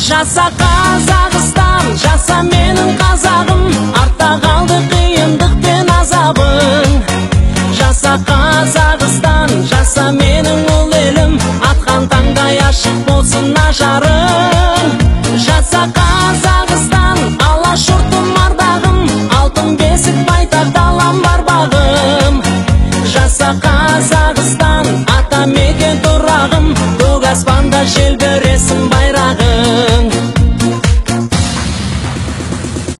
жаса қазақстан жаса менің қазағым. Артта қалды қиындық пен азабың жаса қазақстан жаса менің ұл елім. Атқан таңдай ашық болсын ажарың жаса қазақстан алаш жұртым ардағым алтын бесік байтақ далам бар бағым жаса қазақстан ата мекен тұрағым. Көк аспанда желбіреп